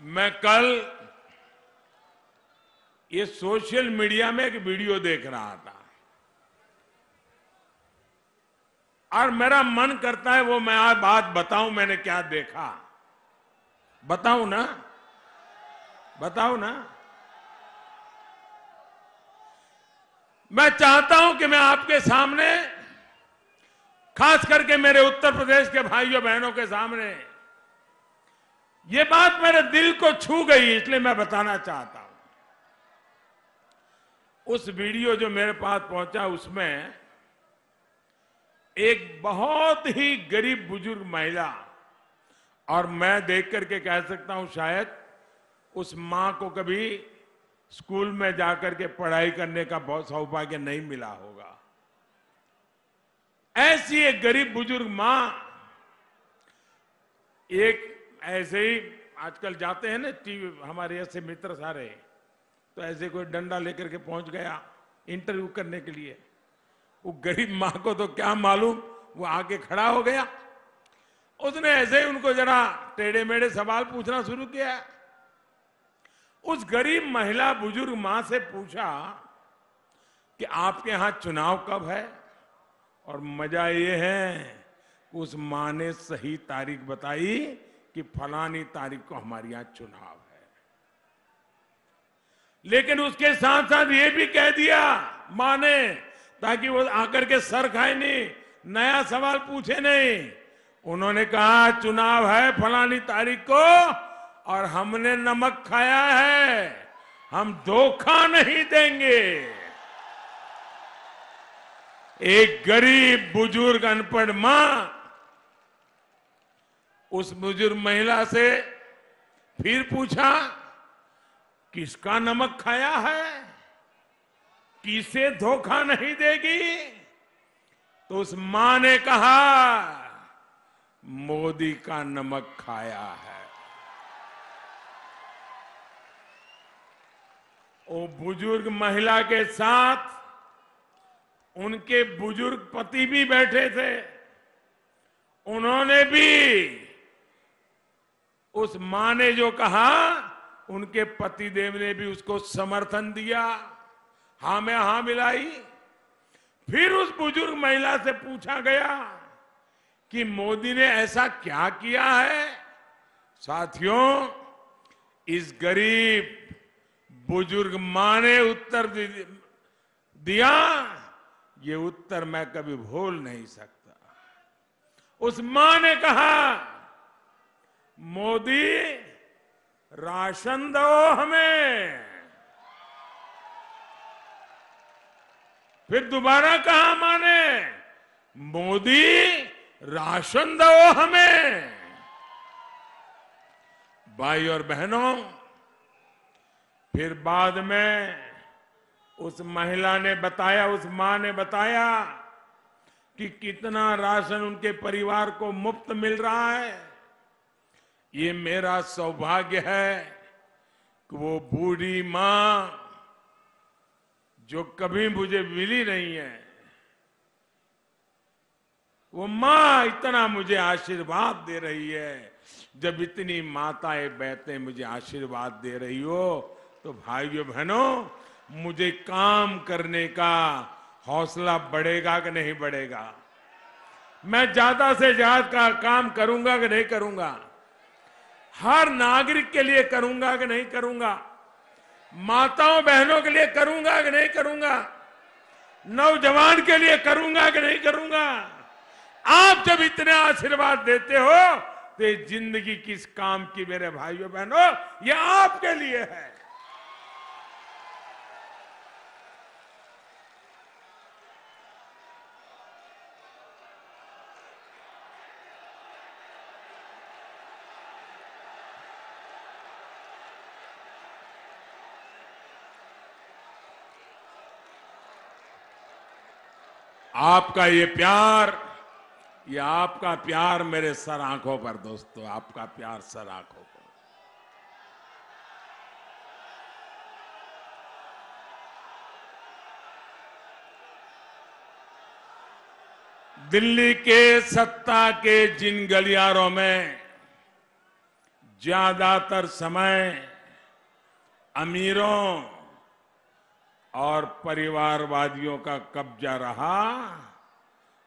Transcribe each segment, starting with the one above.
मैं कल ये सोशल मीडिया में एक वीडियो देख रहा था। और मेरा मन करता है वो मैं आज बात बताऊँ, मैंने क्या देखा। बताऊँ ना? बताऊँ ना? मैं चाहता हूँ कि मैं आपके सामने, खास करके मेरे उत्तर प्रदेश के भाइयों, बहनों के सामने ये बात मेरे दिल को छू गई, इसलिए मैं बताना चाहता हूँ। उस वीडियो जो मेरे पास पहुँचा, उसमें एक बहुत ही गरीब बुज़ुर्ग महिला, और मैं देख करके कह सकता हूँ, शायद उस माँ को कभी स्कूल में जाकर के पढ़ाई करने का बहुत सौभाग्य नहीं मिला होगा। ऐसी एक गरीब बुज़ुर्ग माँ एक ऐसे ही आजकल जाते हैं ना, टीवी, हमारे ऐसे मित्र सारे। तो ऐसे कोई डंडा लेकर के पहुँच गया इंटरव्यू करने के लिए। वो गरीब माँ को तो क्या मालूम, वो आके खड़ा हो गया। उसने ऐसे ही उनको जरा टेढ़े मेढ़े सवाल पूछना शुरू किया। उस गरीब महिला बुज़ुर्ग माँ से पूछा कि आपके यहाँ चुनाव कब है? और मज़ा ये है उस माँ ने सही तारीख बताई कि फलानी तारीख को हमारे यहाँ चुनाव है। लेकिन उसके साथ साथ ये भी कह दिया माँ ने ताकि वो आकर के सर खाए नहीं, नया सवाल पूछे नहीं। उन्होंने कहा, चुनाव है फलानी तारीख को, और हमने नमक खाया है, हम धोखा नहीं देंगे। एक गरीब बुज़ुर्ग अनपढ़ माँ उस बुज़ुर्ग महिला से फिर पूछा, किसका नमक खाया है? किसे धोखा नहीं देगी? तो उस माँ ने कहा, मोदी का नमक खाया है। वो बुज़ुर्ग महिला के साथ उनके बुज़ुर्ग पति भी बैठे थे। उन्होंने भी उस माँ ने जो कहा, उनके पति देव ने भी उसको समर्थन दिया। हा, में हा मिलाई। फिर उस बुज़ुर्ग महिला से पूछा गया कि मोदी ने ऐसा क्या किया है? साथियों, इस गरीब बुज़ुर्ग माँ ने उत्तर दिया। ये उत्तर मैं कभी भूल नहीं सकता। उस माँ ने कहा मोदी, राशन दो हमें। फिर दोबारा कहा माने? मोदी, राशन दो हमें। भाई और बहनों, फिर बाद में उस महिला ने बताया, उस माँ ने बताया कि कितना राशन उनके परिवार को मुफ़्त मिल रहा है। ये मेरा सौभाग्य है कि वो बूढ़ी माँ जो कभी मुझे मिली नहीं है, वो माँ इतना मुझे आशीर्वाद दे रही है। जब इतनी माताएँ बहते मुझे आशीर्वाद दे रही हो तो भाइयों बहनों, मुझे काम करने का हौसला बढ़ेगा कि नहीं बढ़ेगा? मैं ज़्यादा से ज़्यादा का काम करूँगा कि नहीं करूँगा? हर नागरिक के लिए करूँगा कि नहीं करूँगा? माताओं बहनों के लिए करूँगा कि नहीं करूँगा? नौजवान के लिए करूँगा कि नहीं करूँगा? आप जब इतने आशीर्वाद देते हो तो ज़िंदगी किस काम की मेरे भाइयों बहनों? ये आपके लिए है। आपका ये प्यार, ये आपका प्यार मेरे सर आँखों पर दोस्तों, आपका प्यार सर आँखों पर। दिल्ली के सत्ता के जिन गलियारों में ज़्यादातर समय अमीरों और परिवारवादियों का कब्जा रहा,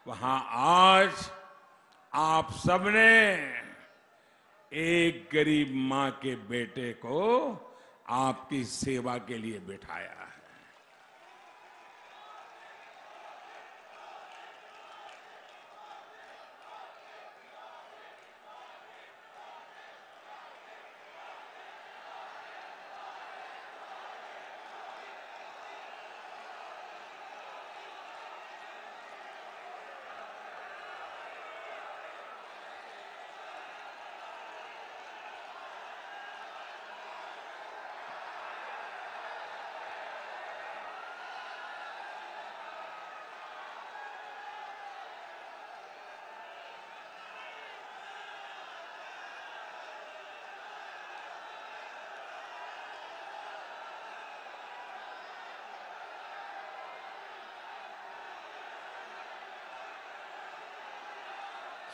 वहाँ आज आप सबने एक गरीब माँ के बेटे को आपकी सेवा के लिए बिठाया है।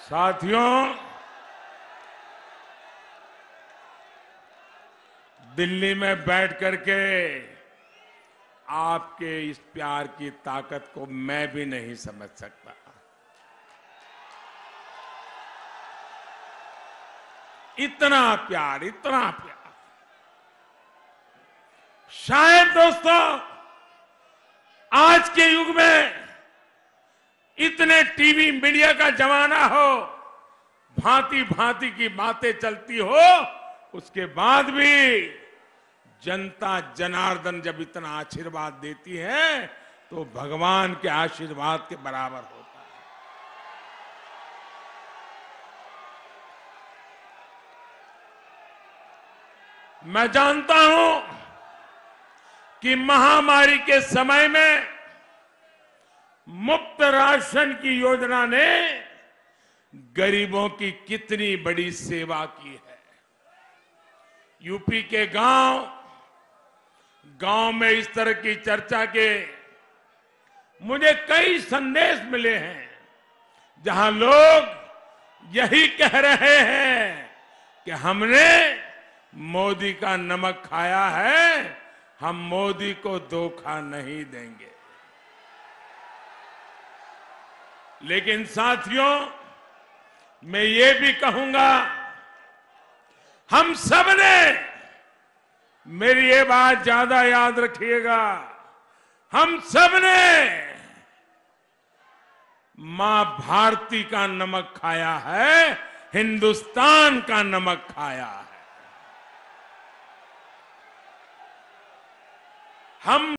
साथियों, दिल्ली में बैठ करके आपके इस प्यार की ताकत को मैं भी नहीं समझ सकता। इतना प्यार इतना प्यार। शायद दोस्तों, आज के युग में इतने टीवी मीडिया का जमाना हो, भांति भांति की बातें चलती हो, उसके बाद भी जनता जनार्दन जब इतना आशीर्वाद देती है तो भगवान के आशीर्वाद के बराबर होता है। मैं जानता हूँ कि महामारी के समय में मुफ़्त राशन की योजना ने गरीबों की कितनी बड़ी सेवा की है। यूपी के गाँव गाँव में इस तरह की चर्चा के मुझे कई संदेश मिले हैं, जहाँ लोग यही कह रहे हैं कि हमने मोदी का नमक खाया है, हम मोदी को धोखा नहीं देंगे। लेकिन साथियों, मैं ये भी कहूँगा, हम सबने मेरी ये बात ज़्यादा याद रखिएगा। हम सबने माँ भारती का नमक खाया है, हिंदुस्तान का नमक खाया है। हम